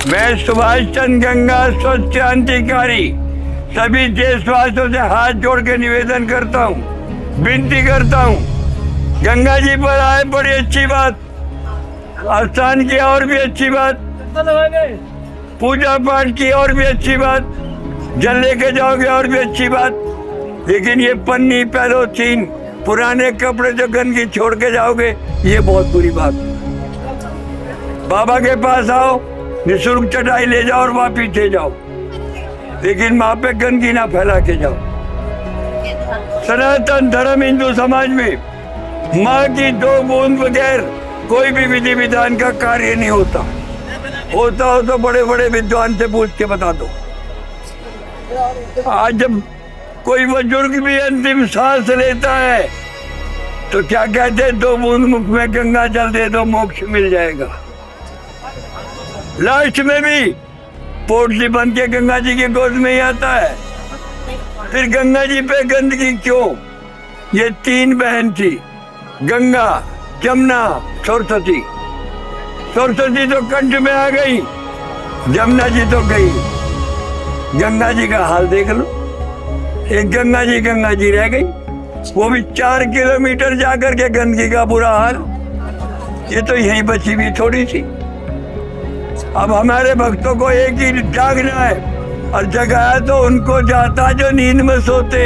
मैं सुभाष चंद्र गंगा स्वच्छ क्रांतिकारी। सभी देशवासियों से हाथ जोड़ के निवेदन करता हूँ, विनती करता हूँ, गंगा जी पर आए, बड़ी अच्छी बात। स्नान की और भी अच्छी बात। पूजा पाठ की और भी अच्छी बात। जल लेके जाओगे और भी अच्छी बात। लेकिन ये पन्नी पैरोथीन पुराने कपड़े जो गंदगी छोड़ के जाओगे, ये बहुत बुरी बात। बाबा के पास आओ निःशुल्क चटाई ले जाओ और वहाँ पीछे जाओ। लेकिन वहाँ पे गंदगी ना फैला के जाओ। सनातन धर्म हिंदू समाज में माँ की दो बूंद बगैर कोई भी विधि विधान का कार्य नहीं होता। होता हो तो बड़े बड़े विद्वान से पूछ के बता दो। आज जब कोई बुज़ुर्ग भी अंतिम सांस लेता है तो क्या कहते हैं, दो बूंद मुख में गंगा जल दे, दो मोक्ष मिल जाएगा। लास्ट में भी पोटली बन के गंगा जी के गोद में ही आता है। फिर गंगा जी पे गंदगी क्यों? ये तीन बहन थी, गंगा जमुना सरस्वती। सरस्वती तो कंठ में आ गई जमुना जी तो गई। गंगा जी का हाल देख लो। एक गंगा जी गंगा जी रह गई। वो भी चार किलोमीटर जाकर के गंदगी का बुरा हाल। ये तो यहीं बची हुई थोड़ी सी अब हमारे भक्तों को एक ही जागना है। और जगाया तो उनको जाता जो नींद में सोते।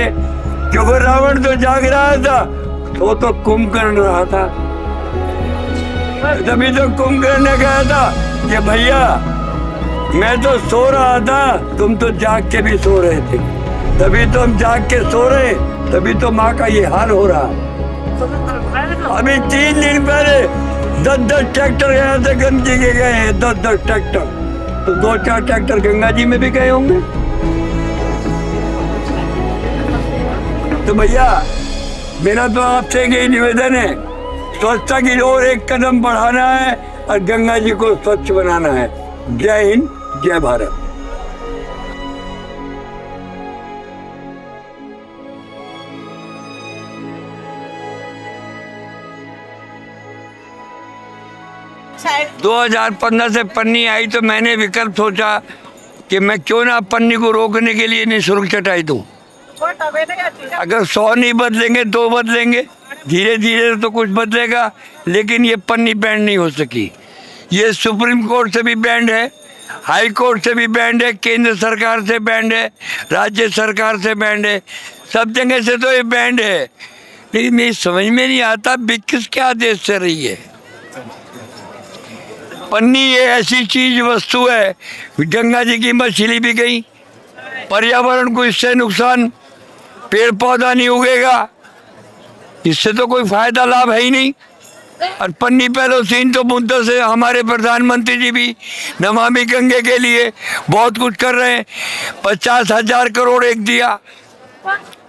क्योंकि रावण तो जाग रहा था तो तो कुंभकर्ण रहा था। तभी तो कुंभकर्ण ने कहा था कि भैया, मैं तो सो रहा था, तुम तो जाग के भी सो रहे थे। तभी तो हम जाग के सो रहे, तभी तो माँ का ये हाल हो रहा। अभी तीन दिन पहले दस दस ट्रैक्टर यहाँ से गंदगी के गए हैं दस दस ट्रैक्टर। तो दो चार ट्रैक्टर गंगा जी में भी गए होंगे। तो भैया, मेरा तो आपसे यही निवेदन है, स्वच्छता की ओर एक कदम बढ़ाना है और गंगा जी को स्वच्छ बनाना है। जय हिंद, जय भारत। शायद 2015 से पन्नी आई तो मैंने विकल्प सोचा कि मैं क्यों ना पन्नी को रोकने के लिए नहीं निःशुल्क चटाई दूँ। अगर सौ नहीं बदलेंगे दो बदलेंगे धीरे धीरे तो कुछ बदलेगा लेकिन ये पन्नी बैंड नहीं हो सकी। ये सुप्रीम कोर्ट से भी बैंड है हाई कोर्ट से भी बैंड है केंद्र सरकार से बैंड है राज्य सरकार से बैंड है। सब जगह से तो ये बैंड है। लेकिन मेरी समझ में नहीं आता बिक क्या देश से रही है? पन्नी ये ऐसी चीज़ वस्तु है। गंगा जी की मछली भी गई। पर्यावरण को इससे नुकसान पेड़ पौधा नहीं उगेगा। इससे तो कोई फ़ायदा, लाभ है ही नहीं। और पन्नी पैलोसीन तो मुद्दों से हमारे प्रधानमंत्री जी भी नमामि गंगे के लिए बहुत कुछ कर रहे हैं। पचास हज़ार करोड़ एक दिया,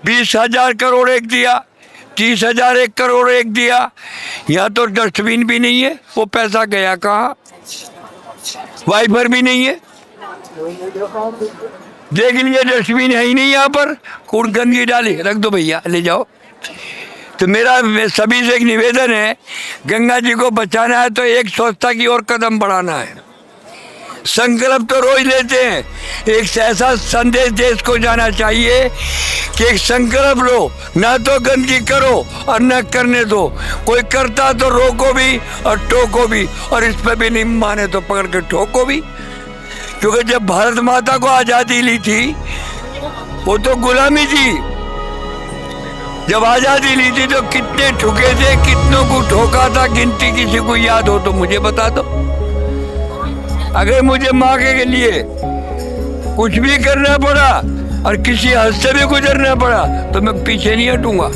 बीस हज़ार करोड़ एक दिया। तीस हज़ार एक करोड़ एक दिया। यहाँ तो डस्टबिन भी नहीं है, वो पैसा गया कहाँ? वाइफर भी नहीं है। देख लीजिए डस्टबिन है ही नहीं यहाँ पर। कूड़ गंदगी डाली, रख दो भैया, ले जाओ। तो मेरा सभी से एक निवेदन है, गंगा जी को बचाना है तो एक स्वच्छता की ओर कदम बढ़ाना है। संकल्प तो रोज लेते हैं। एक ऐसा संदेश देश को जाना चाहिए कि एक संकल्प लो, ना तो गंदगी करो और न करने दो। कोई करता तो रोको भी और टोको भी, और इस पर भी नहीं माने तो पकड़ के ठोको भी। क्योंकि जब भारत माता को आज़ादी ली थी, वो तो गुलामी थी। जब आज़ादी ली थी तो कितने ठुके थे, कितनों को ठोका था, गिनती किसी को याद हो तो मुझे बता दो। अगर मुझे माँ के लिए कुछ भी करना पड़ा और किसी हद से भी गुजरना पड़ा तो मैं पीछे नहीं हटूँगा।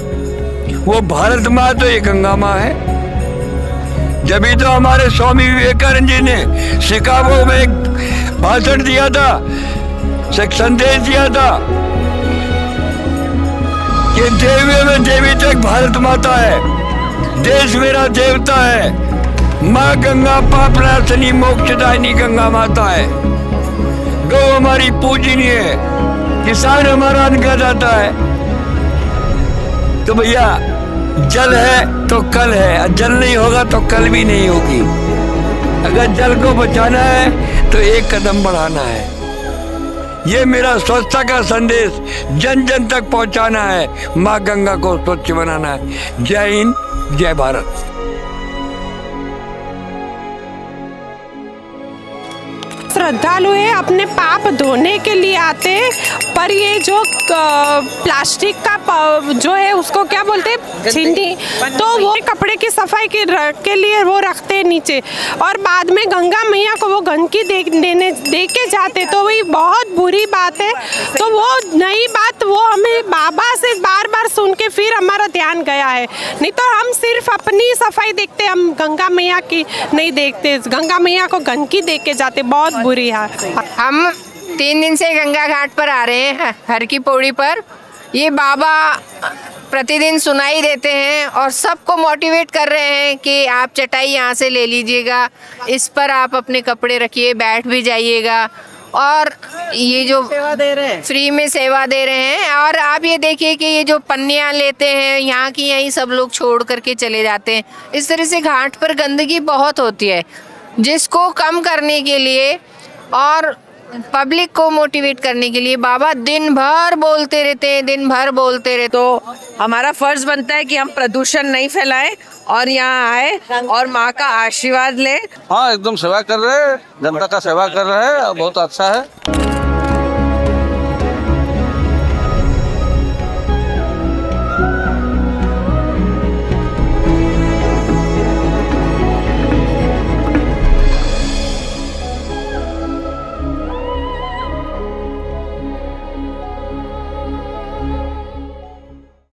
वो भारत माँ तो ये गंगा माँ है। जब तो हमारे स्वामी विवेकानंद जी ने शिकागो में एक भाषण दिया था, एक संदेश दिया था कि देवी में देवी तक भारत माता है, देश मेरा देवता है। माँ गंगा पापनाशनी मोक्षदायनी गंगा माता है। गौ हमारी पूजनीय है। किसान हमारा अन्नदाता है। तो भैया, जल है तो कल है जल नहीं होगा तो कल भी नहीं होगी। अगर जल को बचाना है तो एक कदम बढ़ाना है। ये मेरा स्वच्छता का संदेश जन जन तक पहुंचाना है। माँ गंगा को स्वच्छ बनाना है। जय हिंद, जय भारत। श्रद्धालु है अपने पाप धोने के लिए आते हैं पर ये जो प्लास्टिक का जो है उसको क्या बोलते हैं? छिंडी। तो वो कपड़े की सफ़ाई के के लिए वो रखते नीचे। और बाद में गंगा मैया को वो गंदगी दे, देने दे के जाते तो वही बहुत बुरी बात है। तो वो नई बात वो हमें बाबा से बार बार सुन के फिर हमारा ध्यान गया है। नहीं तो हम सिर्फ़ अपनी सफ़ाई देखते, हम गंगा मैया की नहीं देखते। गंगा मैया को गंदगी दे के जाते, बहुत बुरी है। हम तीन दिन से गंगा घाट पर आ रहे हैं, हर की पौड़ी पर। ये बाबा प्रतिदिन सुनाई देते हैं और सबको मोटिवेट कर रहे हैं कि आप चटाई यहाँ से ले लीजिएगा। इस पर आप अपने कपड़े रखिए बैठ भी जाइएगा। और ये जो सेवा दे रहे हैं। फ्री में सेवा दे रहे हैं। और आप ये देखिए कि ये जो पन्नियाँ लेते हैं यहाँ की यहीं सब लोग छोड़ करके चले जाते हैं। इस तरह से घाट पर गंदगी बहुत होती है जिसको कम करने के लिए। और पब्लिक को मोटिवेट करने के लिए बाबा दिन भर बोलते रहते हैं दिन भर बोलते रहते तो हमारा फ़र्ज़ बनता है कि हम प्रदूषण नहीं फैलाएँ और यहाँ आए और माँ का आशीर्वाद लें। हाँ एकदम सेवा कर रहे हैं जनता का सेवा कर रहे हैं बहुत अच्छा है।